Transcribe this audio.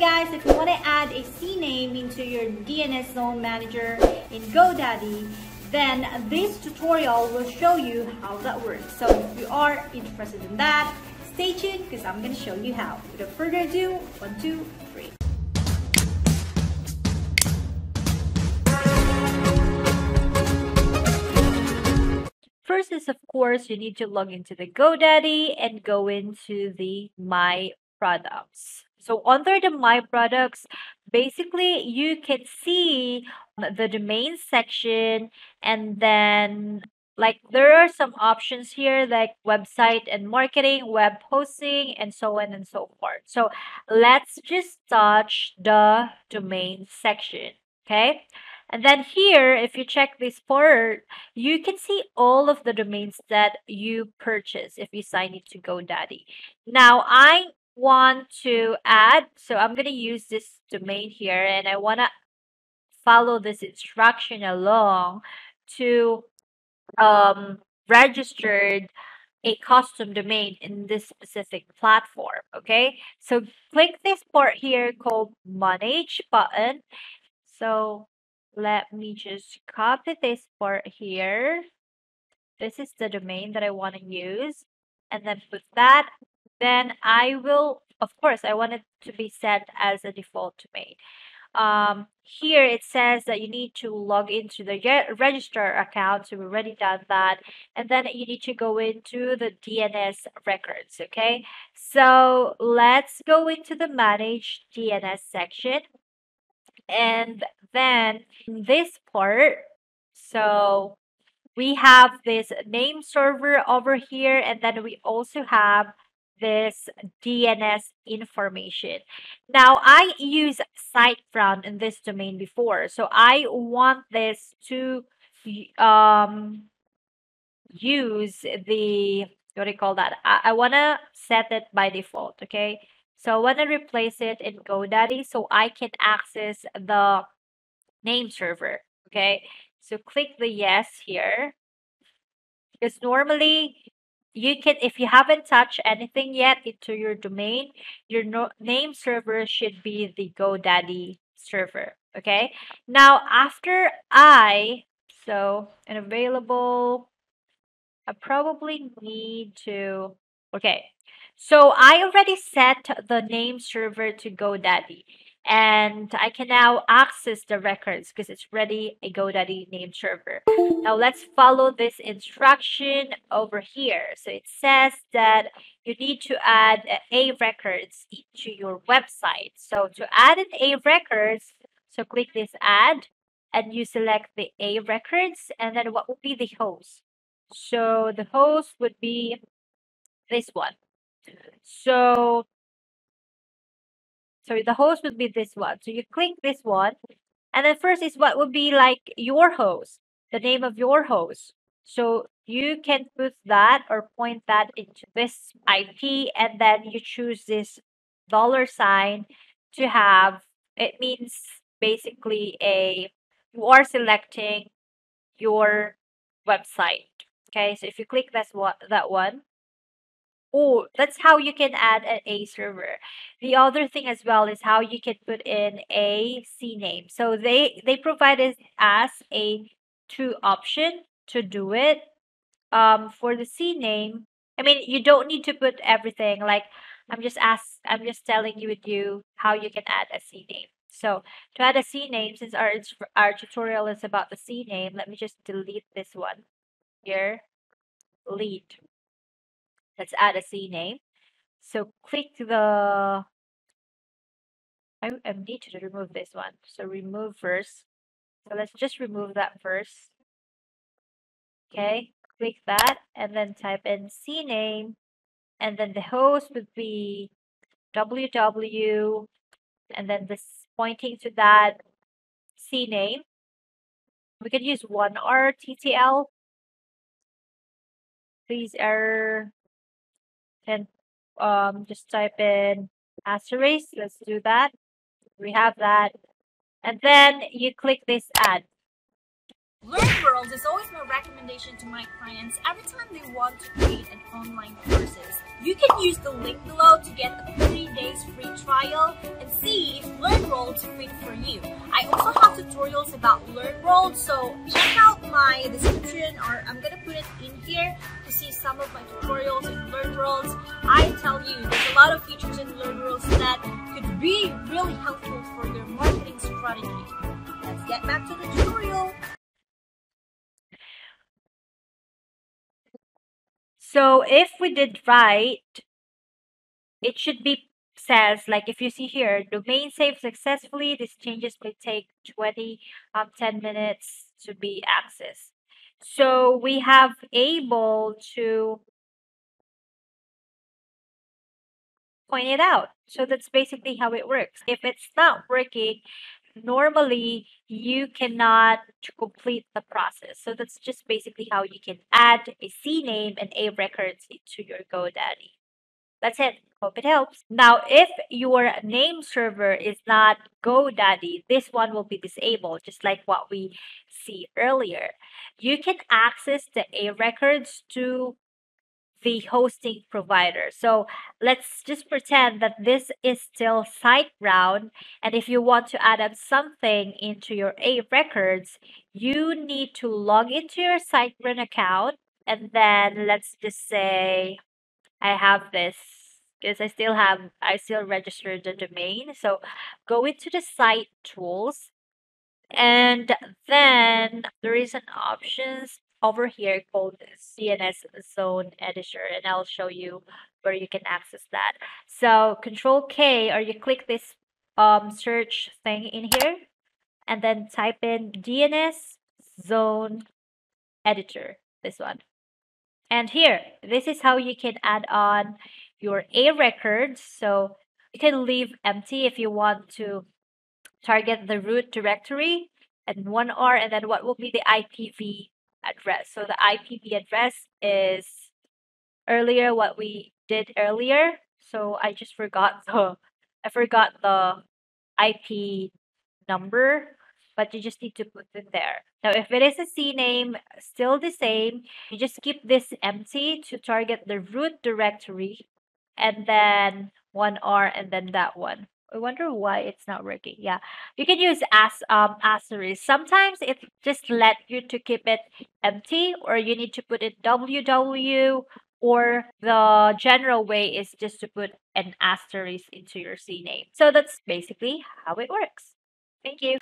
guys, if you want to add a CNAME into your DNS Zone Manager in GoDaddy, then this tutorial will show you how that works. So if you are interested in that, stay tuned because I'm going to show you how. Without further ado, one, two, three. First is, of course, you need to log into the GoDaddy and go into the My Products. So under the My Products, basically you can see um, the domain section and then like there are some options here like website and marketing, web hosting, and so on and so forth. So let's just touch the domain section. Okay. And then here, if you check this part, you can see all of the domains that you purchase if you sign it to GoDaddy. Now, I want to add, so I'm going to use this domain here and I want to follow this instruction along to um, registered a custom domain in this specific platform. Okay, so click this part here called manage button. So let me just copy this part here. This is the domain that I want to use and then put that. Then I will, of course, I want it to be set as a default domain. Um, here it says that you need to log into the register account. So we've already done that. And then you need to go into the DNS records. Okay. So let's go into the manage DNS section. And then this part, so we have this name server over here, and then we also have this DNS information. Now, I use SiteGround in this domain before, so I want this to um, use the, what do you call that? I, I want to set it by default, okay? So I want to replace it in GoDaddy so I can access the name server. Okay. So click the yes here. Because normally you can, if you haven't touched anything yet into your domain, your no, name server should be the GoDaddy server. Okay. Now after I, so an available, I probably need to, okay. So I already set the name server to GoDaddy and I can now access the records because it's ready a GoDaddy name server. Now let's follow this instruction over here. So it says that you need to add A records to your website. So to add an A records, so click this add and you select the A records and then what would be the host? So the host would be this one. So, sorry, the host would be this one. So you click this one, and then first is what would be like your host, the name of your host. So you can put that or point that into this IP, and then you choose this dollar sign to have. It means basically a you are selecting your website. Okay, so if you click that's what that one, Oh, that's how you can add an A server. The other thing as well is how you can put in a C name. So they they provided us as a two option to do it. Um, for the C name, I mean you don't need to put everything. Like I'm just ask I'm just telling you with you how you can add a C name. So to add a C name, since our our tutorial is about the C name, let me just delete this one here. Lead. Let's add a CNAME. So click the, I, I need to remove this one. So remove first. So let's just remove that first. Okay, click that and then type in CNAME and then the host would be www and then this pointing to that CNAME. We could use one RTTL. Please and um, just type in asterisk. Let's do that. We have that. And then you click this add. LearnWorld is always my recommendation to my clients every time they want to create an online courses. You can use the link below to get a 30 days free trial and see to create for you. I also have tutorials about LearnWorld, so check out my description or I'm gonna put it in here to see some of my tutorials in LearnWorlds. I tell you, there's a lot of features in Learn LearnWorlds that could be really helpful for your marketing strategy. Let's get back to the tutorial. So if we did right, it should be says like if you see here, domain saved successfully. These changes may take 20 um 10 minutes to be accessed. So we have able to point it out. So that's basically how it works. If it's not working, normally you cannot complete the process. So that's just basically how you can add a CNAME and A records into your GoDaddy. That's it. Hope it helps. Now, if your name server is not GoDaddy, this one will be disabled, just like what we see earlier. You can access the A records to the hosting provider. So let's just pretend that this is still SiteGround. And if you want to add up something into your A records, you need to log into your SiteGround account. And then let's just say I have this because I still have, I still registered the domain. So go into the site tools and then there is an options over here called DNS Zone Editor, and I'll show you where you can access that. So Control K, or you click this um search thing in here, and then type in DNS Zone Editor, this one. And here, this is how you can add on your A records. So you can leave empty if you want to target the root directory and one R, and then what will be the IPv address. So the IPv address is earlier what we did earlier. So I just forgot the I forgot the IP number, but you just need to put it there. Now if it is a C name, still the same, you just keep this empty to target the root directory and then one R and then that one. I wonder why it's not working. Yeah, you can use as um asterisk. Sometimes it just let you to keep it empty, or you need to put it ww, or the general way is just to put an asterisk into your CNAME. So that's basically how it works. Thank you.